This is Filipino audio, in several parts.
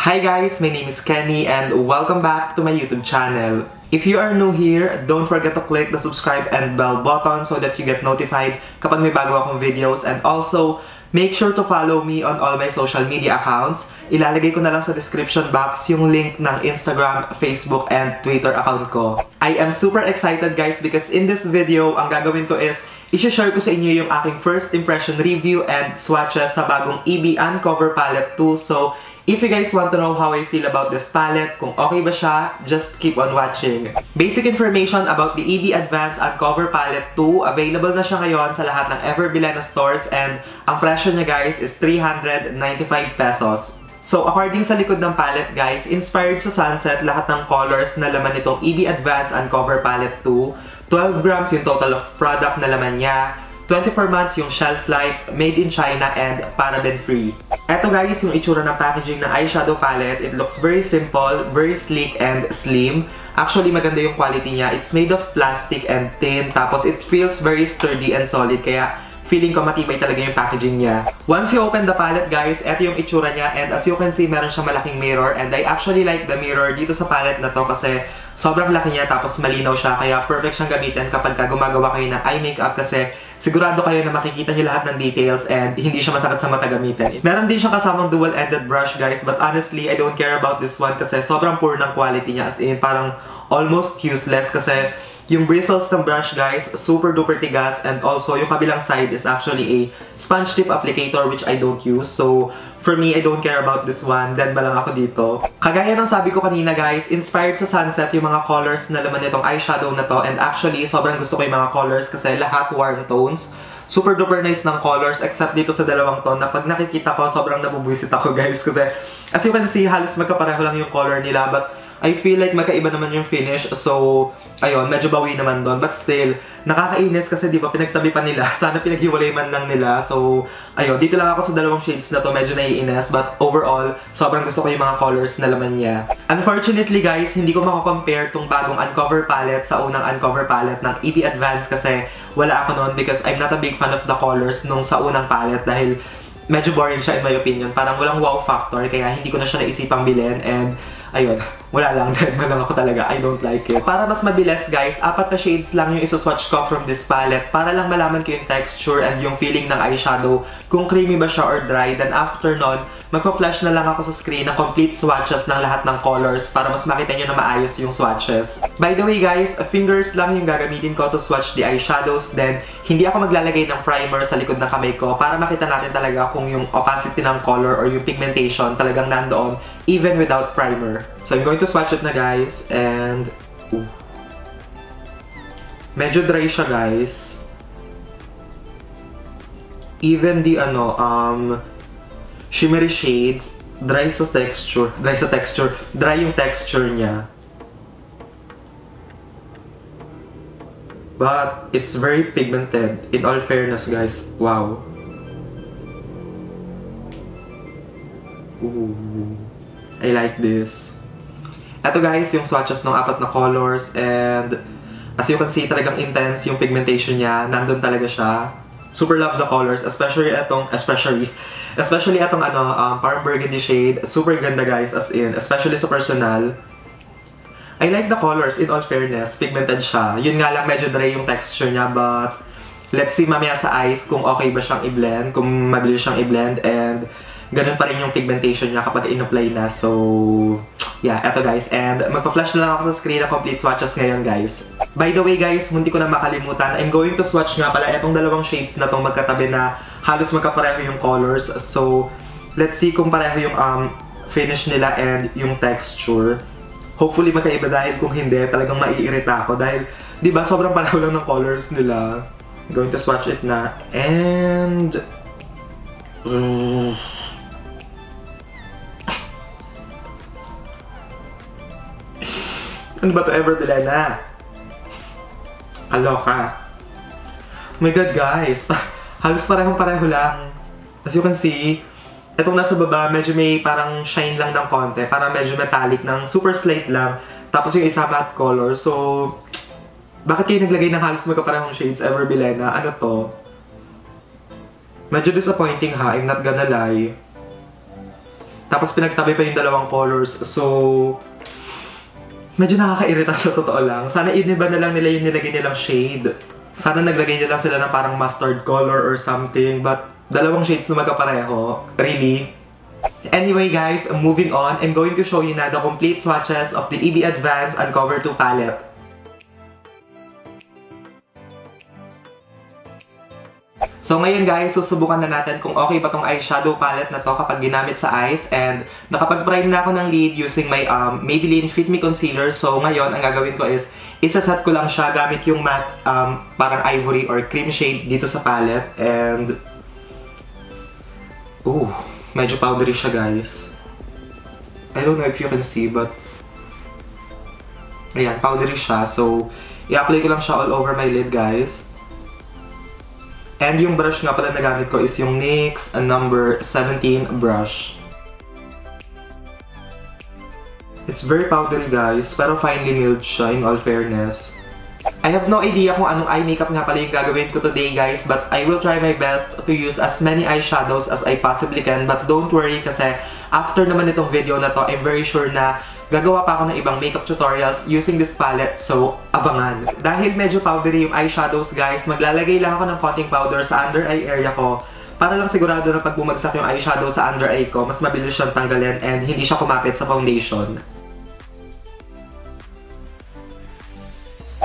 Hi guys, my name is Kenny and welcome back to my YouTube channel. If you are new here, don't forget to click the subscribe and bell button so that you get notified kapag may bago akong videos and also make sure to follow me on all my social media accounts. Ilalagay ko na lang sa description box yung link ng Instagram, Facebook, and Twitter account ko. I am super excited guys because in this video, ang gagawin ko is i-share ko sa inyo yung aking first impression review and swatches sa bagong EB Uncover Palette 2. So, if you guys want to know how I feel about this palette, kung okay ba siya, just keep on watching. Basic information about the EB Advanced Uncover Palette 2. Available na siya ngayon sa lahat ng Ever Bilena stores and ang presyo niya guys is 395 pesos. So, according sa likod ng palette, guys, inspired sa sunset lahat ng colors na laman nitong EB Advanced Uncover Palette 2. 12 grams yung total of product na laman niya. 24 months yung shelf life, made in China, and paraben-free. Eto guys, yung itsura ng packaging ng eyeshadow palette. It looks very simple, very sleek, and slim. Actually, maganda yung quality niya. It's made of plastic and thin, tapos it feels very sturdy and solid, kaya feeling ko matibay talaga yung packaging niya. Once you open the palette, guys, eto yung itsura niya. And as you can see, meron siyang malaking mirror. And I actually like the mirror dito sa palette na to kasi sobrang laki niya tapos malinaw siya. Kaya perfect siyang gamitin kapag ka gumagawa kayo ng eye makeup kasi sigurado kayo na makikita niyo lahat ng details and hindi siya masakit sa mata gamitin. Meron din siyang kasamang dual-ended brush, guys. But honestly, I don't care about this one kasi sobrang poor ng quality niya. As in, parang almost useless kasi yung bristles ng brush, guys, super duper tigas. And also, yung kabilang side is actually a sponge tip applicator which I don't use. So, for me, I don't care about this one. Dead ba lang ako dito. Kagaya ng sabi ko kanina, guys, inspired sa sunset yung mga colors na laman nitong eyeshadow na to. And actually, sobrang gusto ko yung mga colors kasi lahat warm tones super duper nice ng colors except dito sa dalawang to na pag nakikita ko sobrang nabubuisit ako guys kasi as you can see halos magkapareho lang yung color nila but I feel like magkaiba naman yung finish. So, ayun, medyo bawi naman doon. But still, nakakainis kasi di ba pinagtabi pa nila. Sana pinaghiwalay man lang nila. So, ayun, dito lang ako sa dalawang shades na to. Medyo naiinis. But overall, sobrang gusto ko yung mga colors na laman niya. Unfortunately guys, hindi ko makakompare tong bagong Uncover palette sa unang Uncover palette ng EB Advance kasi wala ako noon because I'm not a big fan of the colors nung sa unang palette dahil medyo boring siya in my opinion. Parang walang wow factor kaya hindi ko na siya naisipang bilhin and ayun, wala lang, dead man lang ako talaga. I don't like it. Para mas mabilis, guys, apat na shades lang yung isuswatch ko from this palette para lang malaman ko yung texture and yung feeling ng eyeshadow, kung creamy ba siya or dry. Then after nun, magpa-flash na lang ako sa screen ng complete swatches ng lahat ng colors para mas makita nyo na maayos yung swatches. By the way guys, fingers lang yung gagamitin ko to swatch the eyeshadows. Then, hindi ako maglalagay ng primer sa likod ng kamay ko para makita natin talaga kung yung opacity ng color or yung pigmentation talagang nandoon even without primer. So, I'm going to swatch it na guys and... Ooh. Medyo dry siya guys. Even the ano, um, shimmery shades, dry sa texture, dry sa texture, dry yung texture niya. But it's very pigmented. In all fairness, guys. Wow. Ooh. I like this. Ito guys, yung swatches ng apat na colors and as you can see, talagang intense yung pigmentation niya. Nandun talaga siya. Super love the colors, especially itong, especially, especially itong ano, um, parang burgundy shade. Super ganda guys, as in, especially sa personal. I like the colors, in all fairness, pigmented siya. Yun nga lang, medyo dry yung texture niya, but let's see mamaya sa eyes kung okay ba siyang i-blend, kung mabilis siyang i-blend, and ganun pa rin yung pigmentation niya kapag in-apply na. So, yeah, eto guys. And magpa-flash na lang ako sa screen na complete swatches ngayon, guys. By the way, guys, hindi ko na makalimutan. I'm going to swatch nga pala itong dalawang shades na tong magkatabi na halos magkapareho yung colors. So, let's see kung pareho yung um, finish nila and yung texture. Hopefully magkaiba dahil kung hindi, talagang maiirita ako. Dahil, di ba, sobrang pareho lang ng colors nila. I'm going to swatch it na. And... Mm, ano ba to ever Bilena? Aloka. Oh my god guys, halos parehong pareho lang. As you can see, itong nasa baba, medyo may parang shine lang ng konti. Parang medyo metallic ng super slate lang. Tapos yung isa matte color. So, bakit kayo naglagay ng halos magkaparehong shades ever Bilena? Ano to? Medyo disappointing ha, I'm not gonna lie. Tapos pinagtabi pa yung dalawang colors. So, medyo nakakairita sa totoo lang. Sana iniba na lang nila yung nilagay nilang shade. Sana naglagay nila sila ng parang mustard color or something. But, dalawang shades na magkapareho. Really? Anyway guys, moving on, I'm going to show you na the complete swatches of the EB Advance Uncover 2 palette. So ngayon guys, susubukan na natin kung okay ba tong eyeshadow palette na to kapag ginamit sa eyes. And nakapag-prime na ako ng lid using my um, Maybelline Fit Me Concealer. So ngayon, ang gagawin ko is, isasat ko lang siya gamit yung matte um, parang ivory or cream shade dito sa palette. And, ooh, medyo powdery siya guys. I don't know if you can see, but ayan, powdery siya. So, i-apply ko lang siya all over my lid guys. And yung brush nga pala na gamit ko is yung NYX number 17 brush. It's very powdery guys, pero finely milled siya in all fairness. I have no idea kung anong eye makeup nga pala yung gagawin ko today guys, but I will try my best to use as many eyeshadows as I possibly can. But don't worry kasi after naman itong video na to, I'm very sure na Gagawa pa ako ng ibang makeup tutorials using this palette, so abangan. Dahil medyo powdery yung eyeshadows guys, maglalagay lang ako ng coating powder sa under eye area ko para lang sigurado na pag bumagsak yung eyeshadow sa under eye ko, mas mabilis siyang tanggalin and hindi siya kumapit sa foundation.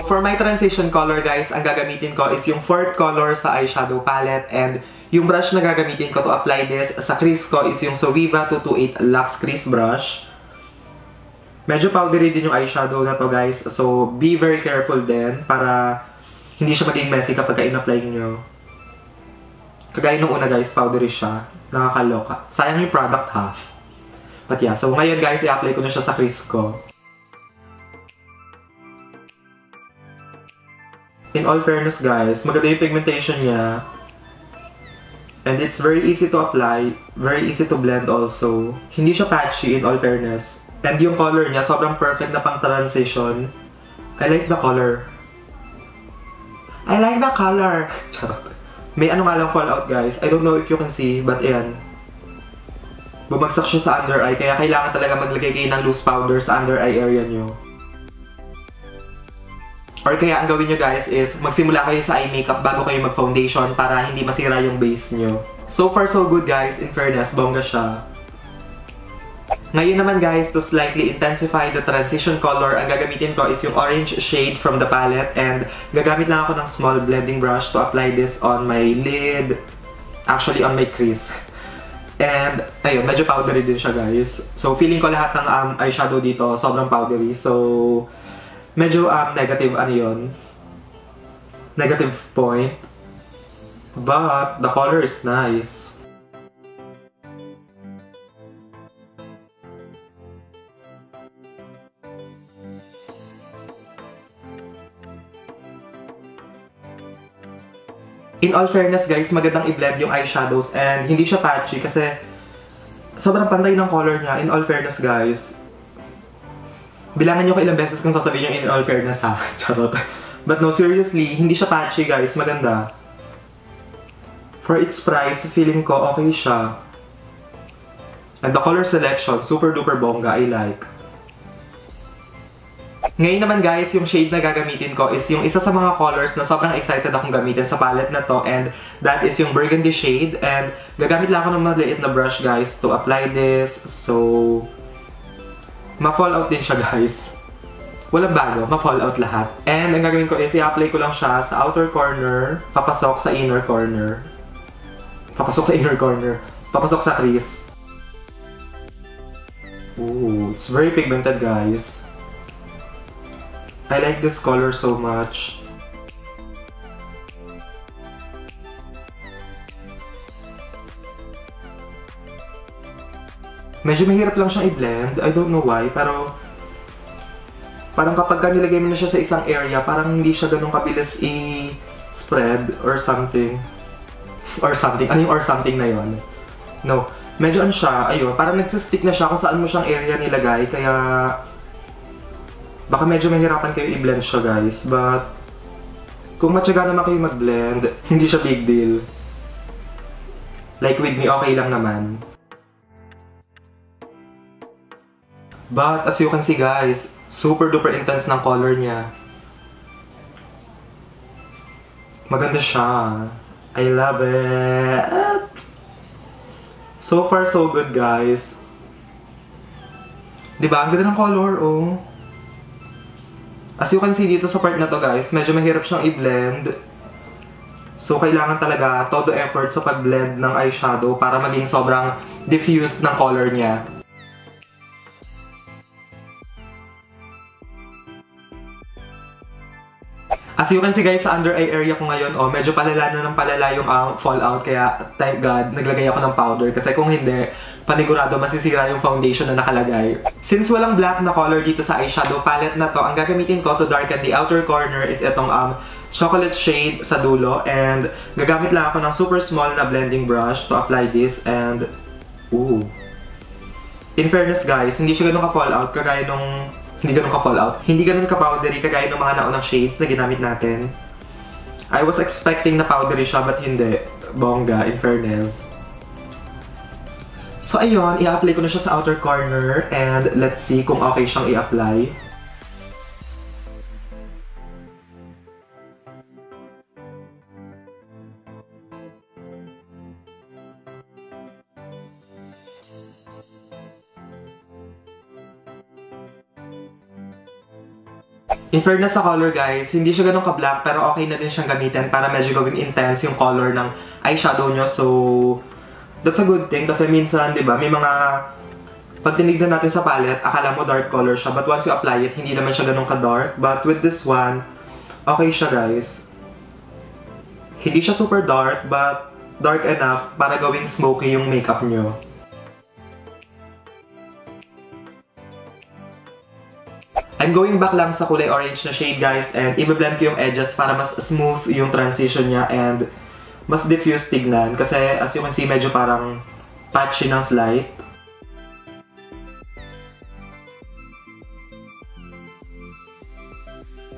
For my transition color guys, ang gagamitin ko is yung fourth color sa eyeshadow palette and yung brush na gagamitin ko to apply this sa crease ko is yung Soviva 228 Lux Crease Brush. Medyo powdery din yung eyeshadow na to guys. So, be very careful din para hindi siya maging messy kapag in-apply nyo. Kagaya nung una guys, powdery siya. Nakakaloka. Sayang yung product ha. But yeah, so ngayon guys, i-apply ko na siya sa crease ko. In all fairness guys, maganda yung pigmentation niya. And it's very easy to apply, very easy to blend also. Hindi siya patchy in all fairness. And yung color niya, sobrang perfect na pang transition. I like the color. I like the color! Charot. May ano nga lang fallout guys. I don't know if you can see, but ayan. Bumagsak siya sa under eye, kaya kailangan talaga maglagay kayo ng loose powder sa under eye area nyo. Or kaya ang gawin nyo guys is magsimula kayo sa eye makeup bago kayo mag-foundation para hindi masira yung base nyo. So far so good guys, in fairness, bongga siya. Ngayon naman guys, to slightly intensify the transition color, ang gagamitin ko is yung orange shade from the palette and gagamit lang ako ng small blending brush to apply this on my lid, actually on my crease. And, ayun, medyo powdery din siya guys. So, feeling ko lahat ng um, eyeshadow dito sobrang powdery. So, medyo um, negative ano yun. Negative point. But, the color is nice. in all fairness guys, magandang i-blend yung eyeshadows and hindi siya patchy kasi sobrang pantay ng color niya. In all fairness guys, bilangan nyo ko ilang beses kung sasabihin yung in all fairness ha. Charot. But no, seriously, hindi siya patchy guys. Maganda. For its price, feeling ko okay siya. And the color selection, super duper bongga. I like. Ngayon naman guys, yung shade na gagamitin ko is yung isa sa mga colors na sobrang excited akong gamitin sa palette na to and that is yung burgundy shade and gagamit lang ako ng maliit na brush guys to apply this so ma-fall out din siya guys. Walang bago, ma-fall out lahat. And ang gagawin ko is i-apply ko lang siya sa outer corner, papasok sa inner corner. Papasok sa inner corner. Papasok sa crease. Ooh, it's very pigmented guys. I like this color so much. Medyo mahirap lang siyang i-blend. I don't know why, pero parang kapag ka nilagay mo na siya sa isang area, parang hindi siya ganun kabilis i-spread or something. Or something. Ano yung or something na yon? No. Medyo ano siya, ayun, parang nagsistick na siya kung saan mo siyang area nilagay, kaya Baka medyo mahirapan kayo i-blend siya guys, but kung matyaga naman kayo mag-blend, hindi siya big deal. Like with me, okay lang naman. But as you can see guys, super duper intense ng color niya. Maganda siya. I love it. So far, so good, guys. Diba? Ang ganda ng color, oh. As you can see dito sa part na to, guys, medyo mahirap siyang i-blend. So, kailangan talaga todo effort sa pag-blend ng eyeshadow para maging sobrang diffused ng color niya. As you can see guys, sa under eye area ko ngayon, oh, medyo palala na ng palala yung uh, fallout. Kaya, thank God, naglagay ako ng powder. Kasi kung hindi, panigurado masisira yung foundation na nakalagay. Since walang black na color dito sa eyeshadow palette na to, ang gagamitin ko to darken the outer corner is itong um, chocolate shade sa dulo. And gagamit lang ako ng super small na blending brush to apply this. And, ooh. In fairness guys, hindi siya ganun ka-fallout kagaya nung hindi ganun ka-fallout. Hindi ganun ka-powdery kagaya ng mga naunang shades na ginamit natin. I was expecting na powdery siya, but hindi. Bongga, in fairness. So ayun, i-apply ko na siya sa outer corner and let's see kung okay siyang i-apply. In fairness sa color guys, hindi siya ganun ka-black pero okay na din siyang gamitin para medyo gawing intense yung color ng eyeshadow nyo. So, that's a good thing kasi minsan, di ba, may mga pag tinignan natin sa palette, akala mo dark color siya. But once you apply it, hindi naman siya ganun ka-dark. But with this one, okay siya guys. Hindi siya super dark, but dark enough para gawing smoky yung makeup nyo. I'm going back lang sa kulay orange na shade guys and i-blend ko yung edges para mas smooth yung transition niya and mas diffuse tignan kasi as you can see medyo parang patchy ng slight.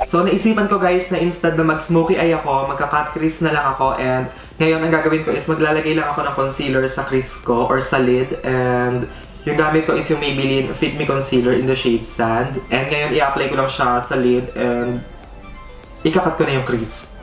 So, naisipan ko guys na instead na mag-smoky eye ako, magka-cut crease na lang ako and ngayon ang gagawin ko is maglalagay lang ako ng concealer sa crease ko or sa lid and yung gamit ko is yung Maybelline Fit Me Concealer in the shade Sand. And ngayon, i-apply ko lang siya sa lid and ikakat ko na yung crease.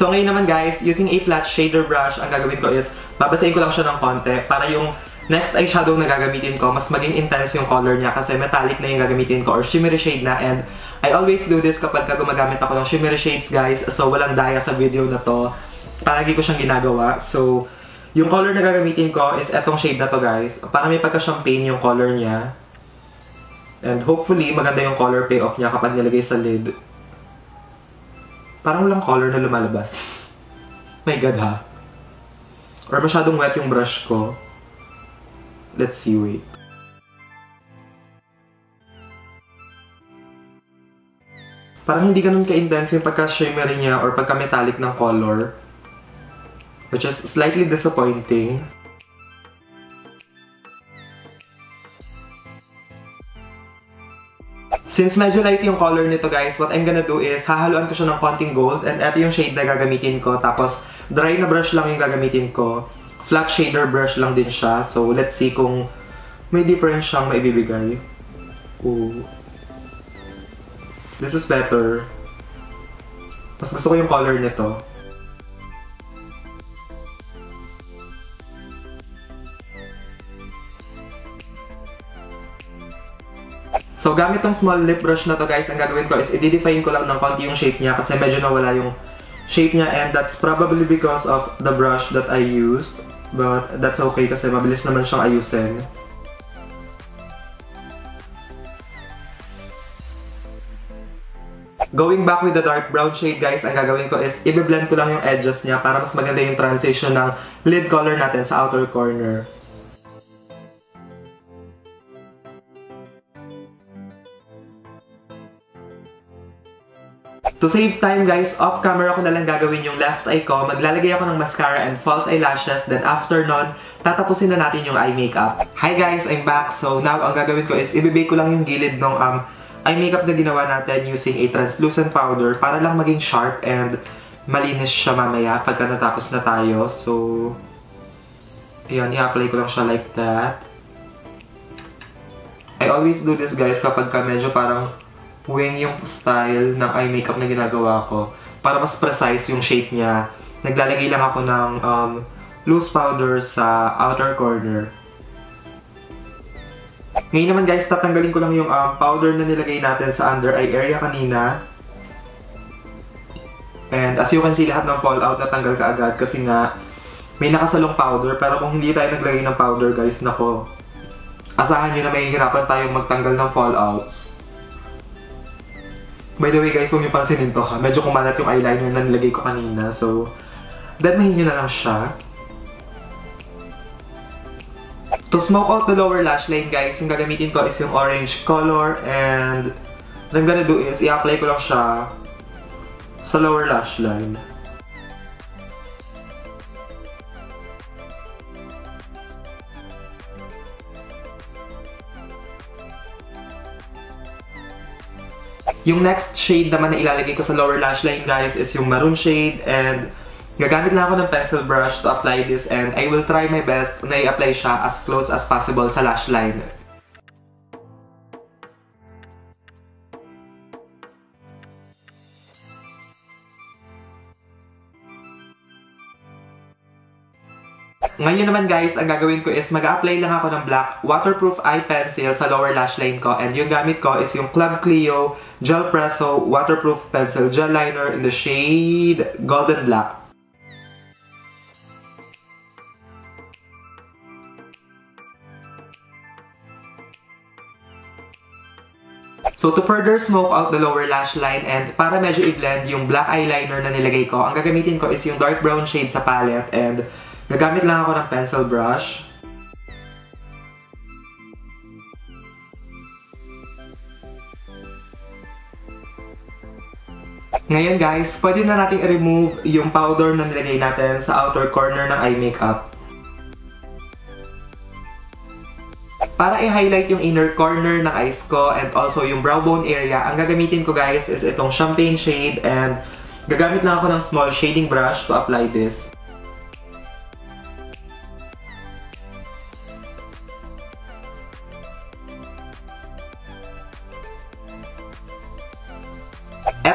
So ngayon naman guys, using a flat shader brush, ang gagawin ko is, babasahin ko lang siya ng konti para yung next eyeshadow na gagamitin ko, mas maging intense yung color niya kasi metallic na yung gagamitin ko or shimmery shade na and I always do this kapag gumagamit ako ng shimmery shades guys, so walang daya sa video na to. Palagi ko siyang ginagawa. So, yung color na gagamitin ko is etong shade na to guys. Para may pagka-champagne yung color niya. And hopefully, maganda yung color payoff niya kapag nilagay sa lid. Parang walang color na lumalabas. My God ha. Or masyadong wet yung brush ko. Let's see, wait. Parang hindi ganun ka-intense yung pagka-shimmery niya or pagka-metallic ng color. Which is slightly disappointing. Since medyo light yung color nito guys, what I'm gonna do is hahaluan ko siya ng konting gold and ito yung shade na gagamitin ko. Tapos dry na brush lang yung gagamitin ko. Flat shader brush lang din siya. So let's see kung may difference siyang maibibigay. Ooh. This is better. Mas gusto ko yung color nito. So, gamit tong small lip brush na to guys, ang gagawin ko is i-define ko lang ng konti yung shape niya kasi medyo nawala yung shape niya and that's probably because of the brush that I used. But that's okay kasi mabilis naman siyang ayusin. Going back with the dark brown shade guys, ang gagawin ko is i-blend ko lang yung edges niya para mas maganda yung transition ng lid color natin sa outer corner. To save time guys, off camera ko na lang gagawin yung left eye ko. Maglalagay ako ng mascara and false eyelashes. Then after nun, tatapusin na natin yung eye makeup. Hi guys, I'm back. So now, ang gagawin ko is ibibake ko lang yung gilid ng um, eye makeup na ginawa natin using a translucent powder para lang maging sharp and malinis siya mamaya pagka natapos na tayo. So, ayan, i-apply ko lang siya like that. I always do this guys kapag ka medyo parang wing yung style ng eye makeup na ginagawa ko. Para mas precise yung shape niya, naglalagay lang ako ng um, loose powder sa outer corner. Ngayon naman guys, tatanggalin ko lang yung um, powder na nilagay natin sa under eye area kanina. And as you can see, lahat ng fallout natanggal ka agad kasi nga may nakasalong powder. Pero kung hindi tayo naglagay ng powder guys, nako, asahan nyo na may hirapan tayong magtanggal ng fallouts. By the way guys, huwag niyo pansinin to ha. Medyo kumalat yung eyeliner na nilagay ko kanina. So, dadmahin nyo na lang siya. To smoke out the lower lash line guys, yung gagamitin ko is yung orange color and what I'm gonna do is i-apply ko lang siya sa lower lash line. Yung next shade naman na ilalagay ko sa lower lash line guys is yung maroon shade and gagamit lang ako ng pencil brush to apply this and I will try my best na i-apply siya as close as possible sa lash line. Ngayon naman guys, ang gagawin ko is mag-apply lang ako ng black waterproof eye pencil sa lower lash line ko. And yung gamit ko is yung Club Clio Gel Presso Waterproof Pencil Gel Liner in the shade Golden Black. So to further smoke out the lower lash line and para medyo i-blend yung black eyeliner na nilagay ko, ang gagamitin ko is yung dark brown shade sa palette and gagamit lang ako ng pencil brush. Ngayon guys, pwede na natin i-remove yung powder na nilagay natin sa outer corner ng eye makeup. Para i-highlight yung inner corner ng eyes ko and also yung brow bone area, ang gagamitin ko guys is itong champagne shade and gagamit lang ako ng small shading brush to apply this.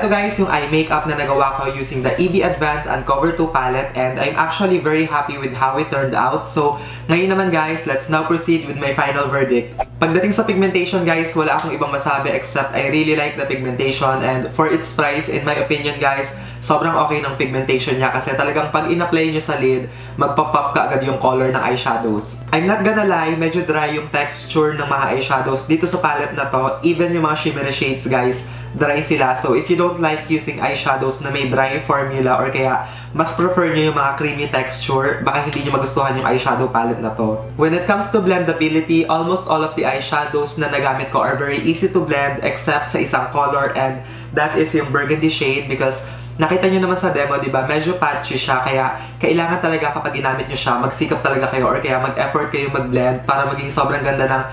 Ito guys yung eye makeup na nagawa ko using the EB Advance Uncover 2 palette and I'm actually very happy with how it turned out. So, ngayon naman guys, let's now proceed with my final verdict. Pagdating sa pigmentation guys, wala akong ibang masabi except I really like the pigmentation and for its price, in my opinion guys, sobrang okay ng pigmentation niya kasi talagang pag in-apply nyo sa lid, magpapop ka agad yung color ng eyeshadows. I'm not gonna lie, medyo dry yung texture ng mga eyeshadows dito sa palette na to, even yung mga shimmery shades guys, dry sila. So, if you don't like using eyeshadows na may dry formula or kaya mas prefer nyo yung mga creamy texture, baka hindi nyo magustuhan yung eyeshadow palette na to. When it comes to blendability, almost all of the eyeshadows na nagamit ko are very easy to blend except sa isang color and that is yung burgundy shade because Nakita nyo naman sa demo, di ba? Medyo patchy siya, kaya kailangan talaga kapag ginamit nyo siya, magsikap talaga kayo or kaya mag-effort kayo mag-blend para maging sobrang ganda ng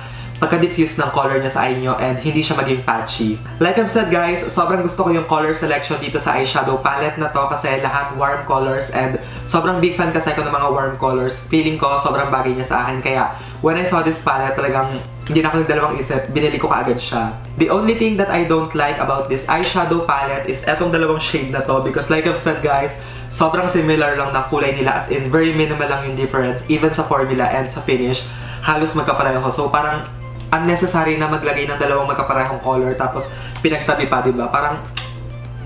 pagka-diffuse ng color niya sa eye nyo and hindi siya maging patchy. Like I've said guys, sobrang gusto ko yung color selection dito sa eyeshadow palette na to kasi lahat warm colors and sobrang big fan kasi ako ng mga warm colors. Feeling ko sobrang bagay niya sa akin kaya when I saw this palette talagang hindi na ako nagdalawang isip, binili ko kaagad siya. The only thing that I don't like about this eyeshadow palette is etong dalawang shade na to because like I've said guys, sobrang similar lang ng kulay nila as in very minimal lang yung difference even sa formula and sa finish halos magkapareho. So parang unnecessary na maglagay ng dalawang magkaparehong color tapos pinagtabi pa, di ba? Parang,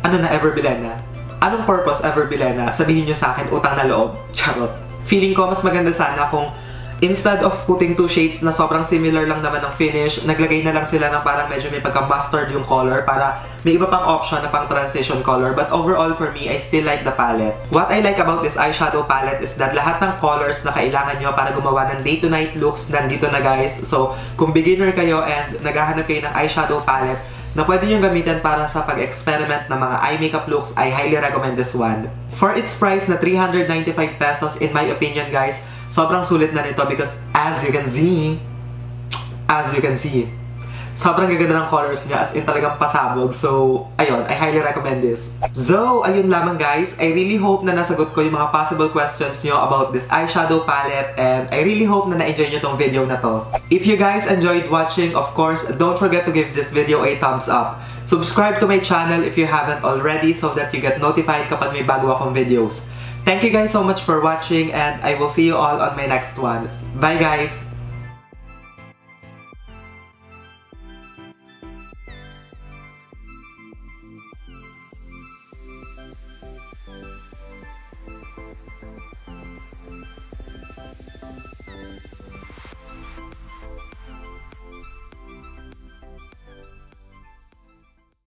ano na, ever bilena? Anong purpose ever bilena? Sabihin nyo sa akin, utang na loob. Charot. Feeling ko mas maganda sana kung Instead of putting two shades na sobrang similar lang naman ng finish, naglagay na lang sila ng parang medyo may pagka-mustard yung color para may iba pang option na pang transition color. But overall for me, I still like the palette. What I like about this eyeshadow palette is that lahat ng colors na kailangan nyo para gumawa ng day-to-night looks nandito na guys. So, kung beginner kayo and naghahanap kayo ng eyeshadow palette na pwede nyo gamitin para sa pag-experiment ng mga eye makeup looks, I highly recommend this one. For its price na 395 pesos, in my opinion guys, sobrang sulit na nito because as you can see, as you can see, sobrang gaganda ng colors niya as in talagang pasabog. So, ayun, I highly recommend this. So, ayun lamang guys. I really hope na nasagot ko yung mga possible questions nyo about this eyeshadow palette and I really hope na na-enjoy nyo tong video na to. If you guys enjoyed watching, of course, don't forget to give this video a thumbs up. Subscribe to my channel if you haven't already so that you get notified kapag may bago akong videos. Thank you guys so much for watching and I will see you all on my next one. Bye guys!